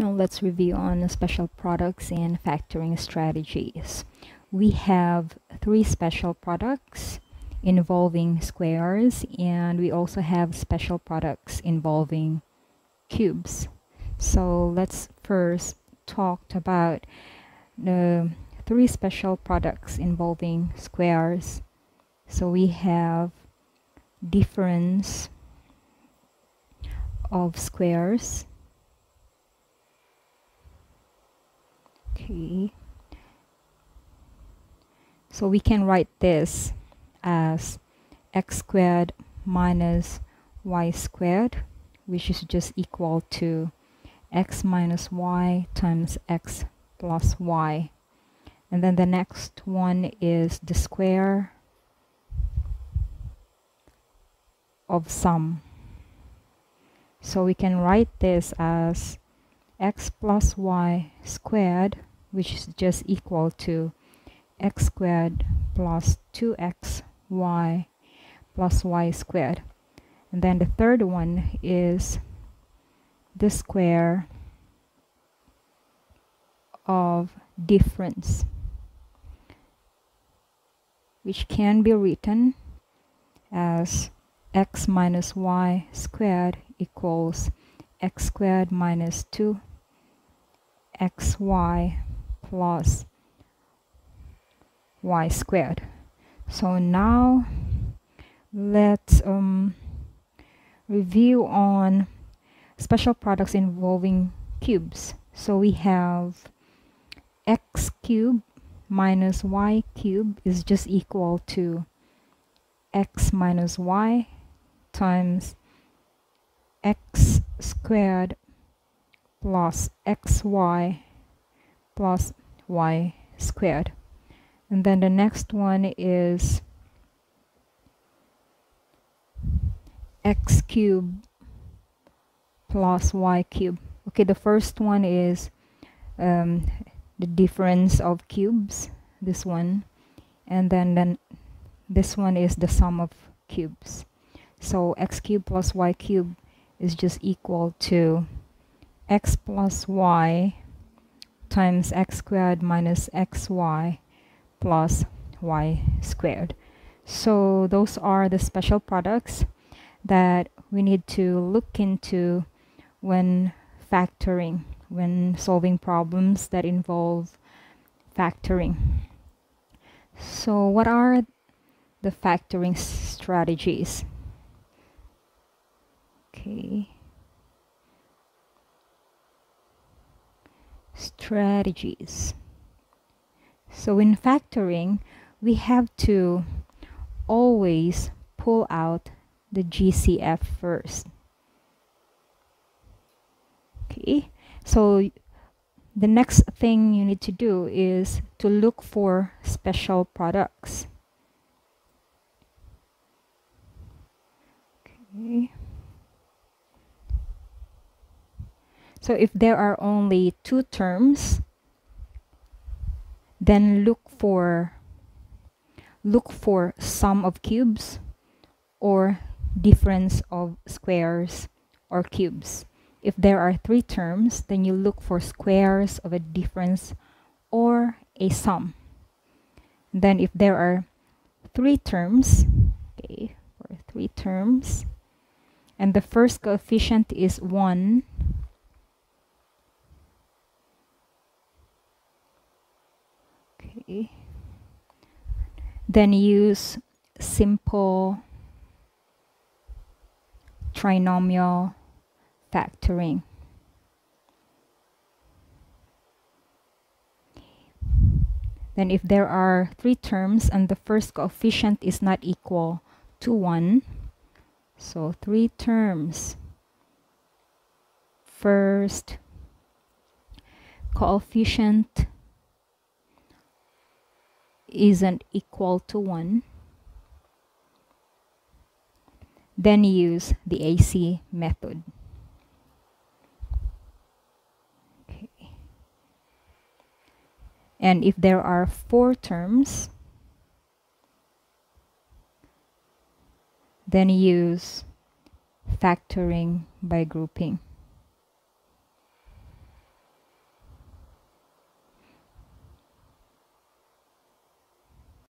Now let's review on special products and factoring strategies. We have three special products involving squares and we also have special products involving cubes. So let's first talk about the three special products involving squares. So we have difference of squares okay so we can write this as x squared minus y squared which is just equal to x minus y times x plus y. And then the next one is the square of sum. So we can write this as x plus y squared which is just equal to x squared plus 2xy plus y squared. And then the third one is the square of difference which can be written as x minus y squared equals x squared minus 2 xy plus y squared. So now let's um, review on special products involving cubes. So we have x cubed minus y cubed is just equal to x minus y times x squared plus xy plus y squared. And then the next one is x cubed plus y cubed. Okay, the first one is um, the difference of cubes, this one. And then, then this one is the sum of cubes. So x cubed plus y cubed is just equal to x plus y times x squared minus xy plus y squared. So those are the special products that we need to look into when factoring, when solving problems that involve factoring. So what are the factoring strategies? Okay. Strategies. So in factoring, we have to always pull out the GCF first. Okay, so the next thing you need to do is to look for special products. Okay. So if there are only two terms, then look for look for sum of cubes or difference of squares or cubes. If there are three terms, then you look for squares of a difference or a sum. Then if there are three terms, okay, for three terms, and the first coefficient is 1, then use simple trinomial factoring. Then if there are three terms and the first coefficient is not equal to 1 so three terms. First coefficient isn't equal to 1 then use the AC method okay. and if there are four terms then use factoring by grouping